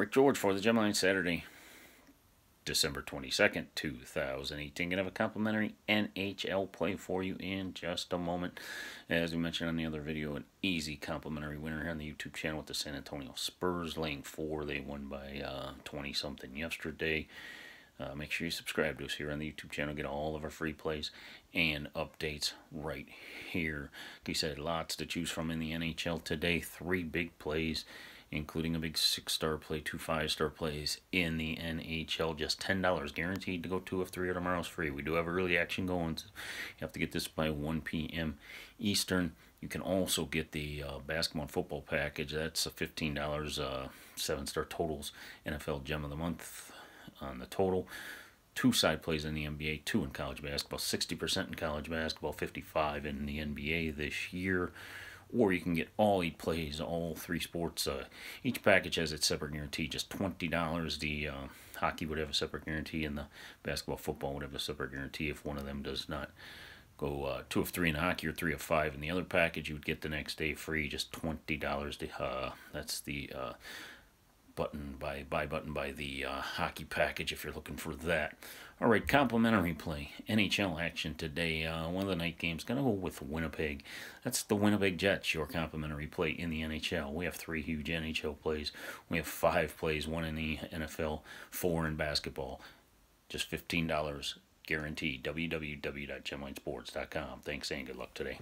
Rick George for the Gemline Saturday, December 22nd, 2018. Going to have a complimentary NHL play for you in just a moment. As we mentioned on the other video, an easy complimentary winner here on the YouTube channel with the San Antonio Spurs laying four. They won by 20 uh, something yesterday. Uh, make sure you subscribe to us here on the YouTube channel. Get all of our free plays and updates right here. Like you said, lots to choose from in the NHL today. Three big plays including a big six-star play, two five-star plays in the NHL. Just $10 guaranteed to go two of three or tomorrow's free. We do have a early action going. So you have to get this by 1 p.m. Eastern. You can also get the uh, basketball and football package. That's a $15 uh, seven-star totals NFL Gem of the Month on the total two side plays in the NBA, two in college basketball, 60% in college basketball, 55 in the NBA this year or you can get all eight plays, all three sports. Uh, each package has its separate guarantee, just $20. The uh, hockey would have a separate guarantee, and the basketball, football would have a separate guarantee if one of them does not go uh, two of three in hockey or three of five in the other package. You would get the next day free, just $20. The, uh, that's the uh, button by buy button by the uh, hockey package if you're looking for that. All right, complimentary play. NHL action today. Uh, one of the night games. Going to go with Winnipeg. That's the Winnipeg Jets, your complimentary play in the NHL. We have three huge NHL plays. We have five plays, one in the NFL, four in basketball. Just $15 guaranteed. www.gemlinesports.com. Thanks and good luck today.